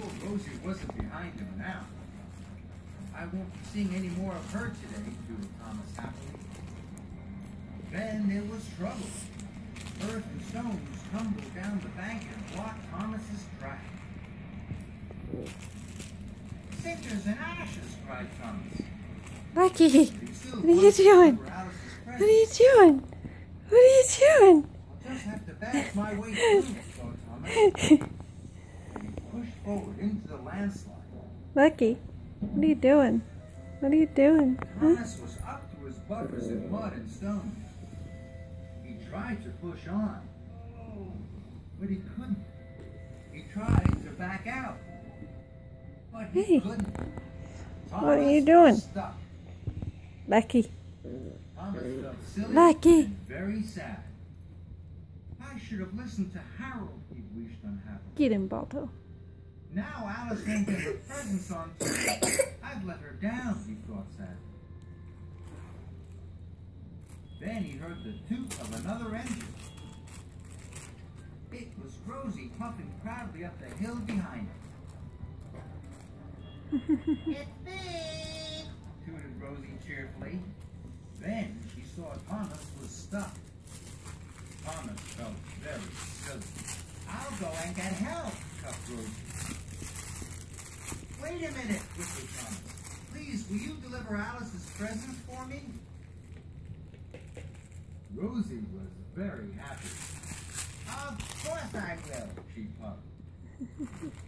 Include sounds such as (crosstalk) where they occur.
sure Rosie wasn't behind him now. I won't be seeing any more of her today, doodled Thomas happily. Then there was trouble. Earth and stones tumbled down the bank and blocked Thomas's track. Cinders and ashes, cried Thomas. Lucky, But he still What are you doing? what are you doing? What are you doing? I'll just have to bash my way through, thought Thomas. (laughs) Forward into the landslide. Lucky, what are you doing? What are you doing? Huh? Thomas was up to his butters in mud and stones. He tried to push on, but he couldn't. He tried to back out, but he Hey. couldn't. What are you doing? Stuck. Lucky, Thomas felt silly Lucky. and very sad. I should have listened to Harold, he wished unhappily. get him, Balto. Now Alice won't get her presents on time. I've let her down, he thought sadly. Then he heard the toot of another engine. It was Rosie puffing proudly up the hill behind him. (laughs) it's me, tooted Rosie cheerfully. Then she saw Thomas was stuck. Thomas felt very silly. I'll go and get help, cuffed Rosie. Wait a minute, whispered Thomas. Please, will you deliver Alice's presents for me? Rosie was very happy. Of course I will, she puffed.